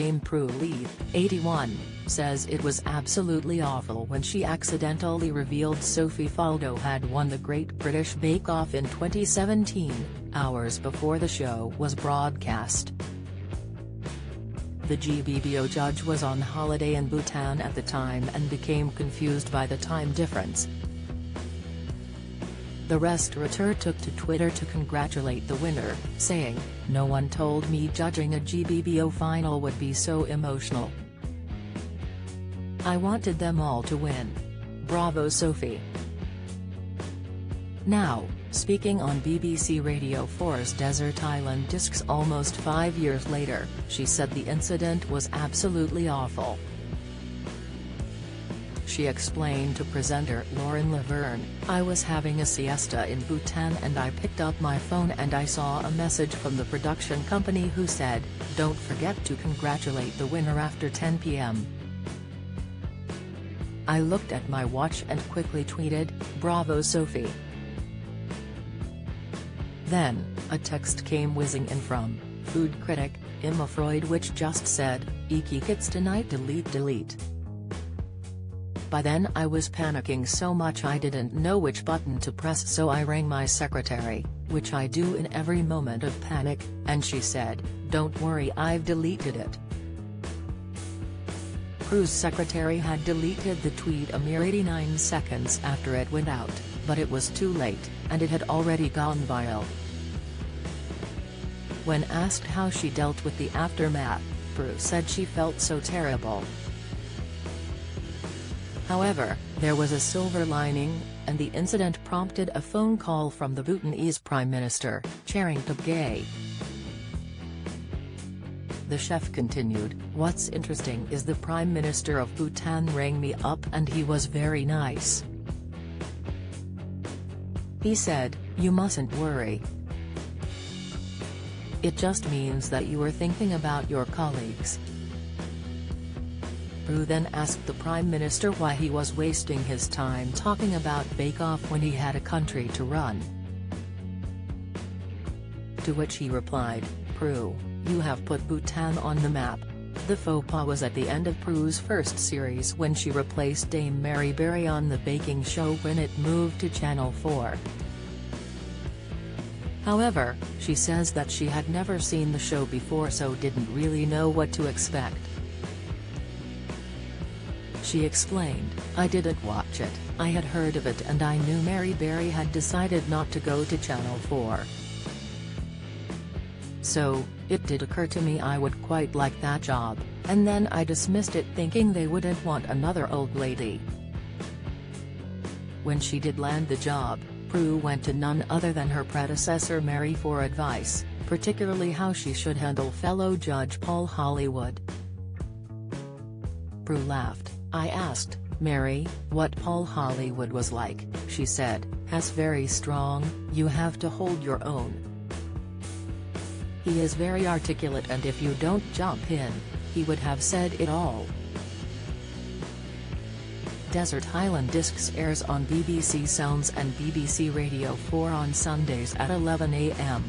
Dame Prue Leith, 81, says it was absolutely awful when she accidentally revealed Sophie Faldo had won the Great British Bake Off in 2017, hours before the show was broadcast. The GBBO judge was on holiday in Bhutan at the time and became confused by the time difference, the restaurateur took to Twitter to congratulate the winner, saying, No one told me judging a GBBO final would be so emotional. I wanted them all to win. Bravo Sophie. Now, speaking on BBC Radio 4's Desert Island Discs almost five years later, she said the incident was absolutely awful. She explained to presenter Lauren Laverne, I was having a siesta in Bhutan and I picked up my phone and I saw a message from the production company who said, don't forget to congratulate the winner after 10 p.m. I looked at my watch and quickly tweeted, Bravo Sophie. Then, a text came whizzing in from, food critic, Emma Freud which just said, Eek it's tonight delete delete. By then I was panicking so much I didn't know which button to press so I rang my secretary, which I do in every moment of panic, and she said, don't worry I've deleted it. Prue's secretary had deleted the tweet a mere 89 seconds after it went out, but it was too late, and it had already gone viral. When asked how she dealt with the aftermath, Prue said she felt so terrible, However, there was a silver lining, and the incident prompted a phone call from the Bhutanese Prime Minister, Tshering Tobgay. The chef continued, What's interesting is the Prime Minister of Bhutan rang me up and he was very nice. He said, you mustn't worry. It just means that you are thinking about your colleagues, Prue then asked the Prime Minister why he was wasting his time talking about Bake Off when he had a country to run. To which he replied, Prue, you have put Bhutan on the map. The faux pas was at the end of Prue's first series when she replaced Dame Mary Berry on the baking show when it moved to Channel 4. However, she says that she had never seen the show before so didn't really know what to expect. She explained, I didn't watch it, I had heard of it and I knew Mary Berry had decided not to go to Channel 4. So, it did occur to me I would quite like that job, and then I dismissed it thinking they wouldn't want another old lady. When she did land the job, Prue went to none other than her predecessor Mary for advice, particularly how she should handle fellow judge Paul Hollywood. Prue laughed. I asked, Mary, what Paul Hollywood was like, she said, has very strong, you have to hold your own. He is very articulate and if you don't jump in, he would have said it all. Desert Island Discs airs on BBC Sounds and BBC Radio 4 on Sundays at 11 am.